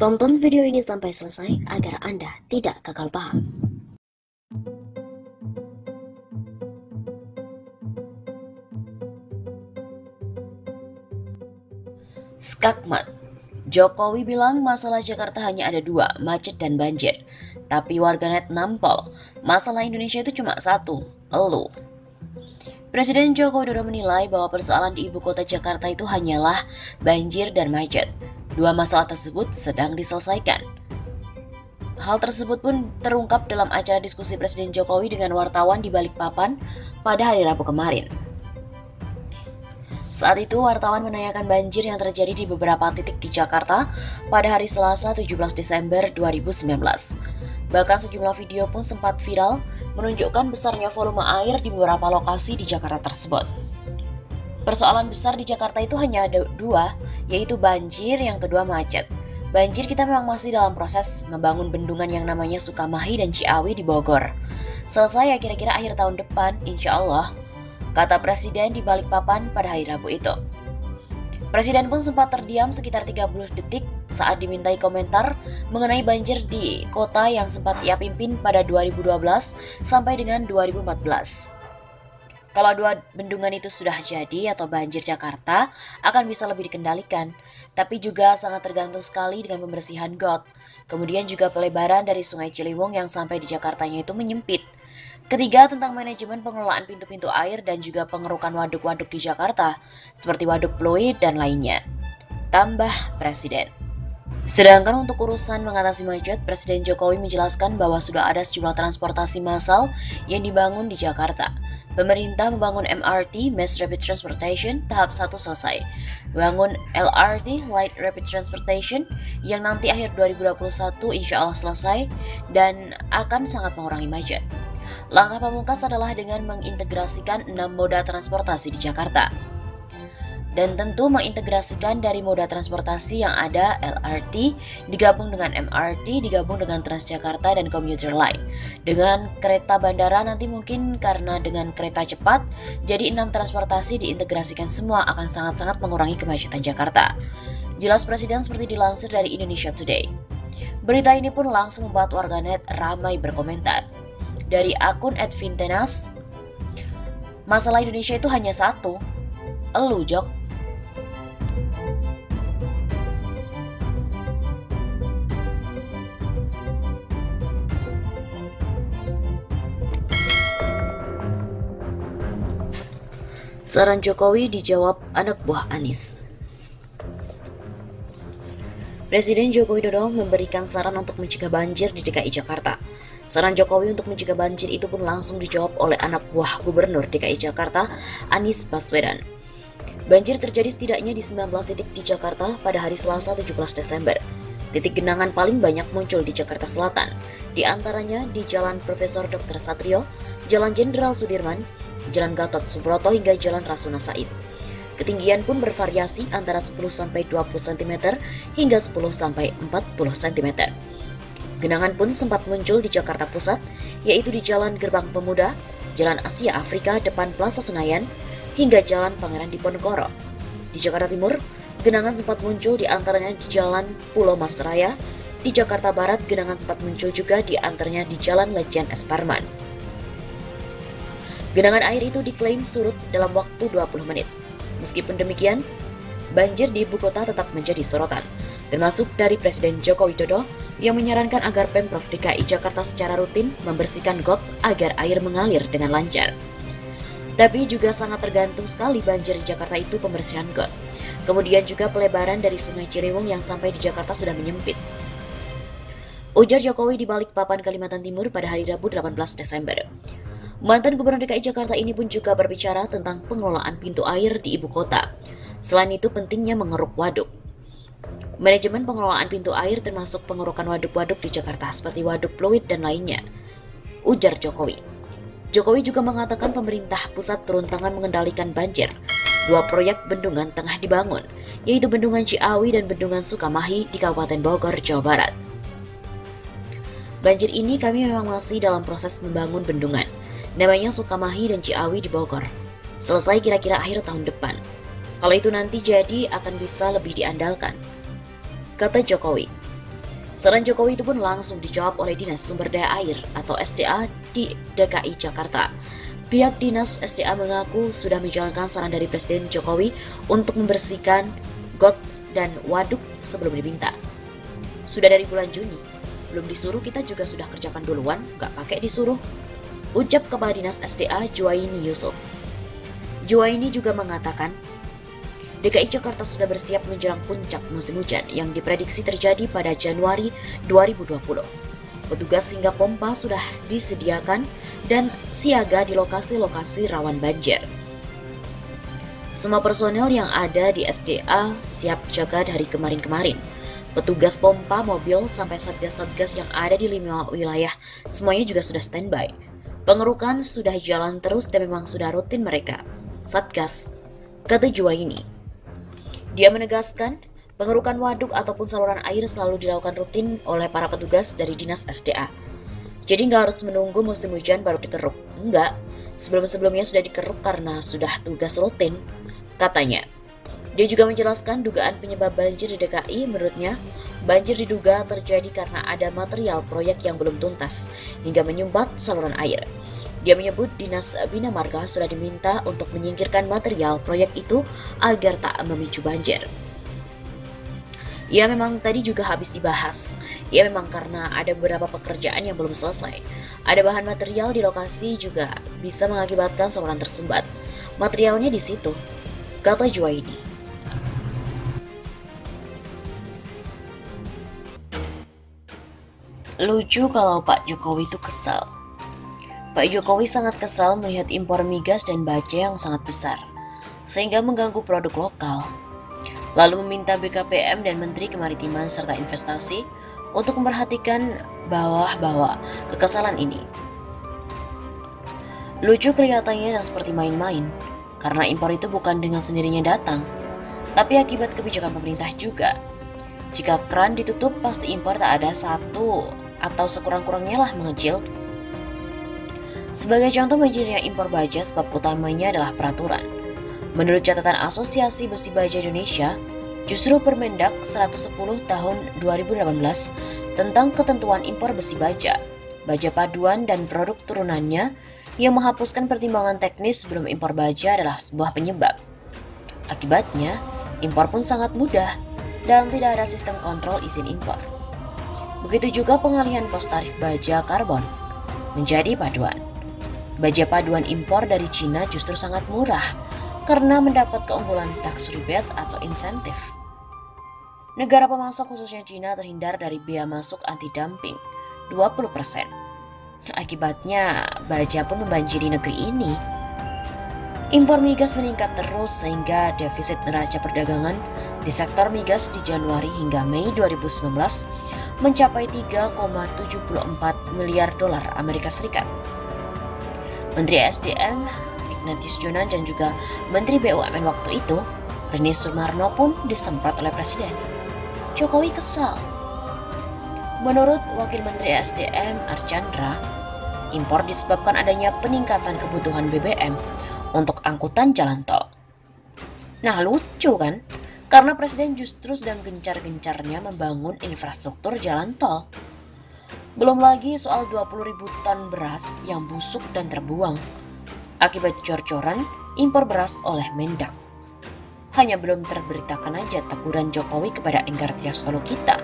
Tonton video ini sampai selesai agar Anda tidak gagal paham. Skakmat Jokowi bilang masalah Jakarta hanya ada dua, macet dan banjir. Tapi warganet nampol, masalah Indonesia itu cuma satu, elu. Presiden Joko Widodo menilai bahwa persoalan di ibu kota Jakarta itu hanyalah banjir dan macet. Dua masalah tersebut sedang diselesaikan. Hal tersebut pun terungkap dalam acara diskusi Presiden Jokowi dengan wartawan di Balikpapan pada hari Rabu kemarin. Saat itu, wartawan menanyakan banjir yang terjadi di beberapa titik di Jakarta pada hari Selasa 17 Desember 2019. Bahkan sejumlah video pun sempat viral menunjukkan besarnya volume air di beberapa lokasi di Jakarta tersebut. Persoalan besar di Jakarta itu hanya ada dua, yaitu banjir, yang kedua macet. Banjir kita memang masih dalam proses membangun bendungan yang namanya Sukamahi dan Ciawi di Bogor. Selesai ya kira-kira akhir tahun depan, insya Allah kata Presiden di Balikpapan pada hari Rabu itu. Presiden pun sempat terdiam sekitar 30 detik saat dimintai komentar mengenai banjir di kota yang sempat ia pimpin pada 2012 sampai dengan 2014. Kalau dua bendungan itu sudah jadi atau banjir Jakarta akan bisa lebih dikendalikan, tapi juga sangat tergantung sekali dengan pembersihan got. Kemudian juga pelebaran dari Sungai Ciliwung yang sampai di Jakartanya itu menyempit. Ketiga, tentang manajemen pengelolaan pintu-pintu air dan juga pengerukan waduk-waduk di Jakarta, seperti waduk Pluit dan lainnya. Tambah Presiden. Sedangkan untuk urusan mengatasi macet, Presiden Jokowi menjelaskan bahwa sudah ada sejumlah transportasi massal yang dibangun di Jakarta. Pemerintah membangun MRT, Mass Rapid Transportation, tahap 1 selesai. Bangun LRT, Light Rapid Transportation, yang nanti akhir 2021 insya Allah selesai dan akan sangat mengurangi macet. Langkah pamungkas adalah dengan mengintegrasikan enam moda transportasi di Jakarta. Dan tentu mengintegrasikan dari moda transportasi yang ada LRT digabung dengan MRT, digabung dengan Transjakarta dan Commuter Line. Dengan kereta bandara nanti mungkin karena dengan kereta cepat, jadi enam transportasi diintegrasikan semua akan sangat-sangat mengurangi kemacetan Jakarta. Jelas Presiden seperti dilansir dari Indonesia Today. Berita ini pun langsung membuat warganet ramai berkomentar dari akun @vintenas. Masalah Indonesia itu hanya satu. Elu, Jok. Saran Jokowi dijawab anak buah Anies. Presiden Joko Widodo memberikan saran untuk mencegah banjir di DKI Jakarta. Saran Jokowi untuk mencegah banjir itu pun langsung dijawab oleh anak buah Gubernur DKI Jakarta, Anies Baswedan. Banjir terjadi setidaknya di 19 titik di Jakarta pada hari Selasa 17 Desember. Titik genangan paling banyak muncul di Jakarta Selatan, di antaranya di Jalan Profesor Dr. Satrio, Jalan Jenderal Sudirman, Jalan Gatot Subroto hingga Jalan Rasuna Said. Ketinggian pun bervariasi antara 10-20 cm hingga 10-40 cm. Genangan pun sempat muncul di Jakarta Pusat, yaitu di Jalan Gerbang Pemuda, Jalan Asia Afrika depan Plaza Senayan, hingga Jalan Pangeran Diponegoro. Di Jakarta Timur, genangan sempat muncul di antaranya di Jalan Pulau Mas Raya. Di Jakarta Barat, genangan sempat muncul juga di antaranya di Jalan Lejen Esparman. Genangan air itu diklaim surut dalam waktu 20 menit. Meskipun demikian, banjir di ibu kota tetap menjadi sorotan, termasuk dari Presiden Joko Widodo yang menyarankan agar Pemprov DKI Jakarta secara rutin membersihkan got agar air mengalir dengan lancar. Tapi juga sangat tergantung sekali banjir di Jakarta itu pembersihan got. Kemudian juga pelebaran dari Sungai Ciliwung yang sampai di Jakarta sudah menyempit. Ujar Jokowi di balik papan Kalimantan Timur pada hari Rabu 18 Desember. Mantan Gubernur DKI Jakarta ini pun juga berbicara tentang pengelolaan pintu air di ibu kota. Selain itu pentingnya mengeruk waduk. Manajemen pengelolaan pintu air termasuk pengerukan waduk-waduk di Jakarta seperti waduk Pluit dan lainnya. Ujar Jokowi. Jokowi juga mengatakan pemerintah pusat turun tangan mengendalikan banjir. Dua proyek bendungan tengah dibangun, yaitu Bendungan Ciawi dan Bendungan Sukamahi di Kabupaten Bogor, Jawa Barat. Banjir ini kami memang masih dalam proses membangun bendungan namanya Sukamahi dan Ciawi di Bogor. Selesai kira-kira akhir tahun depan. Kalau itu nanti jadi akan bisa lebih diandalkan. Kata Jokowi. Saran Jokowi itu pun langsung dijawab oleh Dinas Sumber Daya Air atau SDA di DKI Jakarta. Pihak Dinas SDA mengaku sudah menjalankan saran dari Presiden Jokowi untuk membersihkan got dan waduk sebelum diminta. Sudah dari bulan Juni, belum disuruh kita juga sudah kerjakan duluan, nggak pakai disuruh. Ucap Kepala Dinas SDA Juwaini Yusuf. Juwaini juga mengatakan, DKI Jakarta sudah bersiap menjelang puncak musim hujan yang diprediksi terjadi pada Januari 2020. Petugas hingga pompa sudah disediakan dan siaga di lokasi-lokasi rawan banjir. Semua personel yang ada di SDA siap jaga dari kemarin-kemarin. Petugas pompa mobil sampai satgas-satgas yang ada di lima wilayah semuanya juga sudah standby. Pengerukan sudah jalan terus dan memang sudah rutin mereka. Satgas, kata Jua ini. Dia menegaskan, pengerukan waduk ataupun saluran air selalu dilakukan rutin oleh para petugas dari dinas SDA. Jadi nggak harus menunggu musim hujan baru dikeruk. Enggak, sebelum-sebelumnya sudah dikeruk karena sudah tugas rutin, katanya. Dia juga menjelaskan dugaan penyebab banjir di DKI menurutnya banjir diduga terjadi karena ada material proyek yang belum tuntas hingga menyumbat saluran air. Dia menyebut Dinas Bina Marga sudah diminta untuk menyingkirkan material proyek itu agar tak memicu banjir. Ya memang tadi juga habis dibahas. Ya memang karena ada beberapa pekerjaan yang belum selesai. Ada bahan material di lokasi juga bisa mengakibatkan saluran tersumbat. Materialnya di situ, kata Juwaidi. Lucu kalau Pak Jokowi itu kesal. Pak Jokowi sangat kesal melihat impor migas dan baja yang sangat besar, sehingga mengganggu produk lokal. Lalu meminta BKPM dan Menteri Kemaritiman serta Investasi untuk memperhatikan bawah-bawah kekesalan ini. Lucu kelihatannya dan seperti main-main, karena impor itu bukan dengan sendirinya datang, tapi akibat kebijakan pemerintah juga. Jika keran ditutup, pasti impor tak ada satu atau sekurang-kurangnya lah mengecil. Sebagai contoh banjirnya impor baja sebab utamanya adalah peraturan. Menurut catatan Asosiasi Besi Baja Indonesia, justru Permendak 110 tahun 2018 tentang ketentuan impor besi baja, baja paduan dan produk turunannya yang menghapuskan pertimbangan teknis sebelum impor baja adalah sebuah penyebab. Akibatnya, impor pun sangat mudah dan tidak ada sistem kontrol izin impor. Begitu juga pengalihan pos tarif baja karbon menjadi paduan. Baja paduan impor dari Cina justru sangat murah karena mendapat keunggulan tax rebate atau insentif. Negara pemasok khususnya Cina terhindar dari biaya masuk anti-dumping 20%. Akibatnya, baja pun membanjiri negeri ini. Impor migas meningkat terus sehingga defisit neraca perdagangan di sektor migas di Januari hingga Mei 2019 mencapai 3,74 miliar dolar Amerika Serikat. Menteri SDM Ignatius Jonan dan juga Menteri BUMN waktu itu, Rini Sumarno pun disemprot oleh Presiden. Jokowi kesal. Menurut Wakil Menteri SDM Archandra, impor disebabkan adanya peningkatan kebutuhan BBM untuk angkutan jalan tol. Nah lucu kan? Karena Presiden justru sedang gencar-gencarnya membangun infrastruktur jalan tol. Belum lagi soal 20 ribu ton beras yang busuk dan terbuang akibat cor-coran impor beras oleh Mendak. Hanya belum terberitakan aja teguran Jokowi kepada Enggar Solo kita.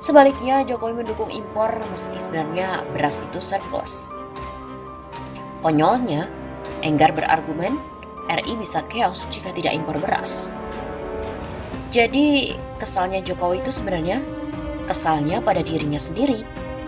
Sebaliknya, Jokowi mendukung impor meski sebenarnya beras itu surplus. Konyolnya, Enggar berargumen RI bisa chaos jika tidak impor beras. Jadi kesalnya Jokowi itu sebenarnya kesalnya pada dirinya sendiri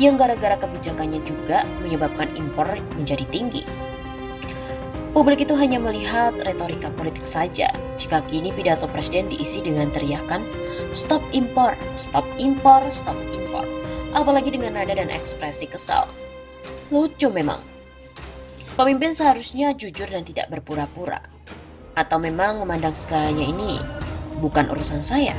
yang gara-gara kebijakannya juga menyebabkan impor menjadi tinggi. Publik itu hanya melihat retorika politik saja jika kini pidato presiden diisi dengan teriakan stop impor, stop impor, stop impor. Apalagi dengan nada dan ekspresi kesal. Lucu memang. Pemimpin seharusnya jujur dan tidak berpura-pura. Atau memang memandang segalanya ini bukan urusan saya.